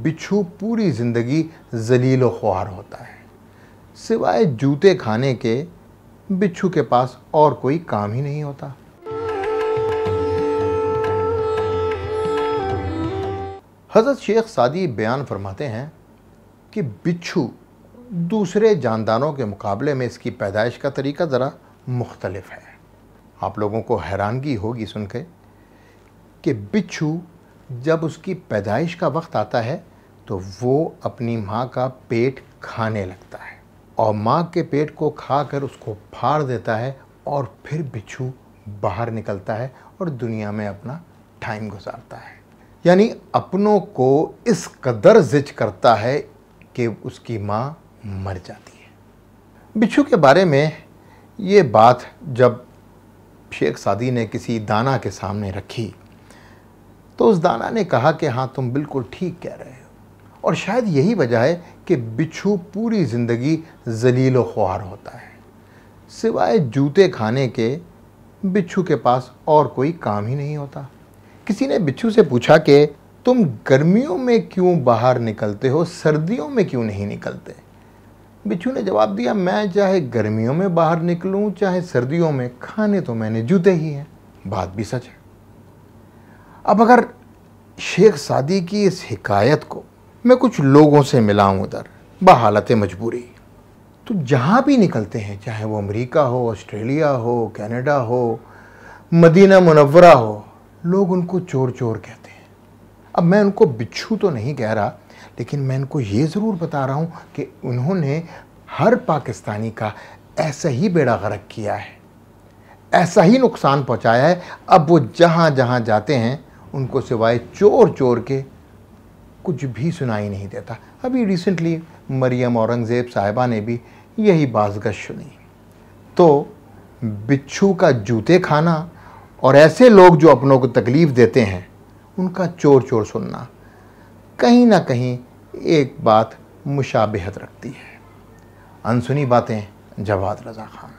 बिच्छू पूरी ज़िंदगी जलील ख्वार होता है। सिवाय जूते खाने के, बिच्छू के पास और कोई काम ही नहीं होता। हज़रत शेख सादी बयान फरमाते हैं कि बिच्छू दूसरे जानदारों के मुकाबले में इसकी पैदाइश का तरीका ज़रा मुख्तलफ है। आप लोगों को हैरानगी होगी सुन के कि बिच्छू जब उसकी पैदाइश का वक्त आता है तो वो अपनी माँ का पेट खाने लगता है और माँ के पेट को खाकर उसको फाड़ देता है और फिर बिच्छू बाहर निकलता है और दुनिया में अपना टाइम गुजारता है। यानी अपनों को इस कदर जिच करता है कि उसकी माँ मर जाती है। बिच्छू के बारे में ये बात जब शेख सादी ने किसी दाना के सामने रखी तो उस दाना ने कहा कि हाँ तुम बिल्कुल ठीक कह रहे हो। और शायद यही वजह है कि बिच्छू पूरी ज़िंदगी जलील ख्वार होता है। सिवाय जूते खाने के, बिच्छू के पास और कोई काम ही नहीं होता। किसी ने बिच्छू से पूछा कि, तुम गर्मियों में क्यों बाहर निकलते हो? सर्दियों में क्यों नहीं निकलते? बिच्छू ने जवाब दिया, मैं चाहे गर्मियों में बाहर निकलूं, चाहे सर्दियों में, खाने तो मैंने जूते ही हैं। बात भी सच है। अब अगर शेख सादी की इस हिकायत को मैं कुछ लोगों से मिलाऊं उधर, बहालत मजबूरी। तो जहाँ भी निकलते हैं, चाहे वो अमेरिका हो, ऑस्ट्रेलिया हो, कनाडा हो, मदीना मुनव्वरा हो, लोग उनको चोर चोर कहते हैं। अब मैं उनको बिच्छू तो नहीं कह रहा, लेकिन मैं इनको ये ज़रूर बता रहा हूँ कि उन्होंने हर पाकिस्तानी का ऐसा ही बेड़ा गर्क किया है। ऐसा ही नुकसान पहुँचाया है। अब वो जहाँ जहाँ जाते हैं, उनको सिवाय चोर चोर के कुछ भी सुनाई नहीं देता। अभी रिसेंटली मरियम औरंगज़ेब साहिबा ने भी यही बाजगश सुनी। तो बिच्छू का जूते खाना और ऐसे लोग जो अपनों को तकलीफ़ देते हैं, उनका चोर चोर सुनना कहीं ना कहीं एक बात मुशाबहत रखती है। अनसुनी बातें जवाद रज़ा खान।